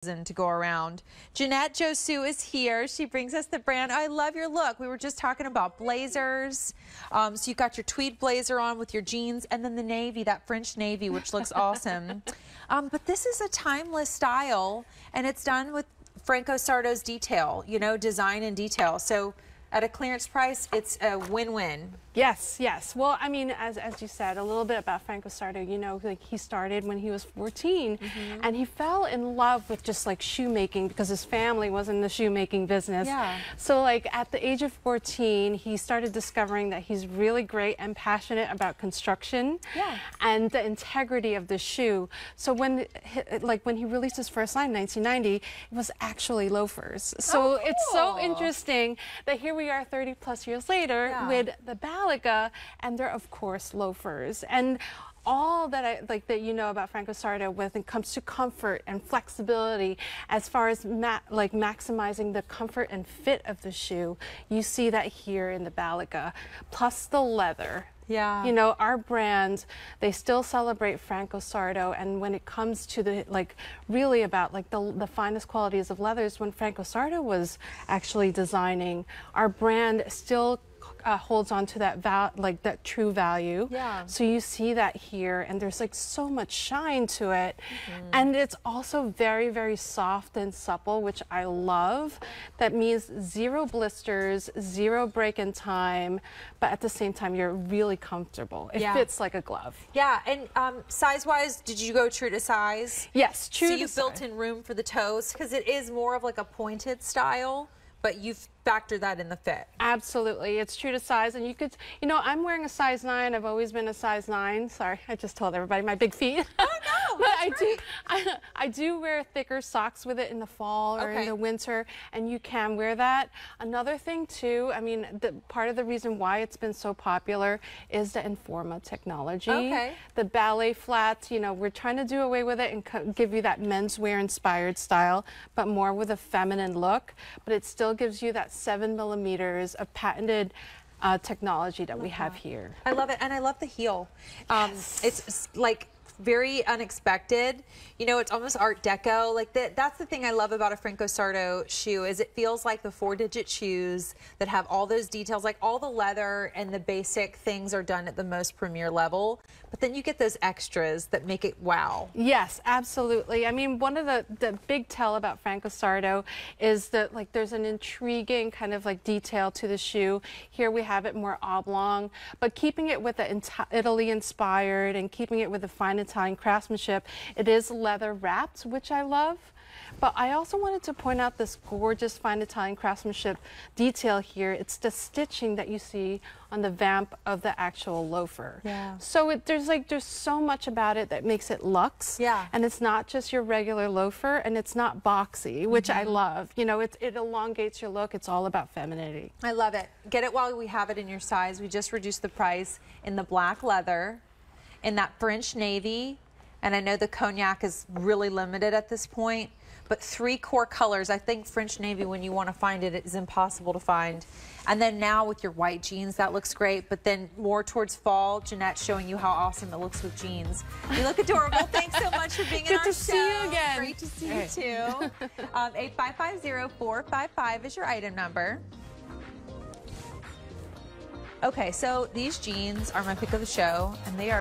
to go around. Jeannette Josue is here. She brings us the brand. I love your look. We were just talking about blazers. Um, so you got your tweed blazer on with your jeans and then the navy, that French navy, which looks awesome. Um, but this is a timeless style and it's done with Franco Sarto's detail, you know, design and detail. So at a clearance price, it's a win-win. Yes, yes. Well, I mean, as, as you said, a little bit about Franco Sarto, you know, like he started when he was 14 mm -hmm. and he fell in love with just like shoemaking because his family was in the shoemaking business. Yeah. So like at the age of 14, he started discovering that he's really great and passionate about construction yeah. and the integrity of the shoe. So when like when he released his first line in 1990, it was actually loafers. So oh, cool. it's so interesting that here we are 30 plus years later yeah. with the Balica, and they're of course loafers. And all that I like that you know about Franco Sarto when it comes to comfort and flexibility as far as ma like maximizing the comfort and fit of the shoe you see that here in the Balica plus the leather yeah. You know, our brand, they still celebrate Franco Sarto. And when it comes to the, like, really about, like, the, the finest qualities of leathers, when Franco Sarto was actually designing, our brand still uh, holds on to that val like that true value. Yeah. So you see that here, and there's like so much shine to it, mm -hmm. and it's also very very soft and supple, which I love. That means zero blisters, zero break in time, but at the same time you're really comfortable. It yeah. fits like a glove. Yeah, and um, size wise, did you go true to size? Yes, true. So you built size. in room for the toes because it is more of like a pointed style but you've factored that in the fit. Absolutely. It's true to size. And you could, you know, I'm wearing a size 9. I've always been a size 9. Sorry, I just told everybody my big feet. Oh, No. but I do, I, I, do wear thicker socks with it in the fall or okay. in the winter, and you can wear that. Another thing, too, I mean, the, part of the reason why it's been so popular is the Informa technology. Okay. The ballet flats, you know, we're trying to do away with it and give you that menswear inspired style, but more with a feminine look. But it still gives you that seven millimeters of patented uh, technology that we have here. I love it, and I love the heel. Um, yes. It's like very unexpected. You know, it's almost Art Deco. Like the, that's the thing I love about a Franco Sarto shoe is it feels like the four-digit shoes that have all those details, like all the leather and the basic things are done at the most premier level. But then you get those extras that make it wow. Yes, absolutely. I mean, one of the, the big tell about Franco Sarto is that like there's an intriguing kind of like detail to the shoe. Here we have it more oblong, but keeping it with the Italy inspired and keeping it with the fine Italian craftsmanship. It is leather wrapped, which I love. But I also wanted to point out this gorgeous fine Italian craftsmanship detail here. It's the stitching that you see on the vamp of the actual loafer. Yeah. So it, there's like there's so much about it that makes it luxe. Yeah. And it's not just your regular loafer, and it's not boxy, which mm -hmm. I mm-hmm. love. You know, it it elongates your look. It's all about femininity. I love it. Get it while we have it in your size. We just reduced the price in the black leather in that French navy, and I know the cognac is really limited at this point, but three core colors. I think French navy, when you want to find it, it is impossible to find. And then now with your white jeans, that looks great. But then more towards fall, Jeannette showing you how awesome it looks with jeans. You look adorable. Thanks so much for being Good in our to show. see you again. Great to see you too. um, 8550455 is your item number. Okay, so these jeans are my pick of the show, and they are